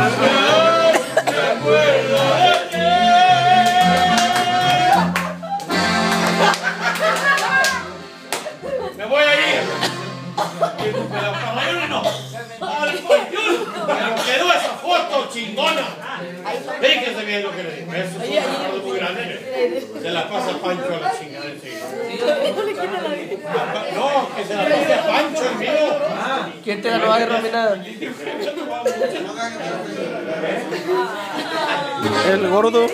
Me voy a ir. Pero no. Al Me quedó esa foto chingona. Fíjense bien lo que le digo. Eso es un muy grande. Se la pasa Pancho a la chingada. No, que se la pase a Pancho el mío. ¿Quién te ganó ahí, Romina? El gordo.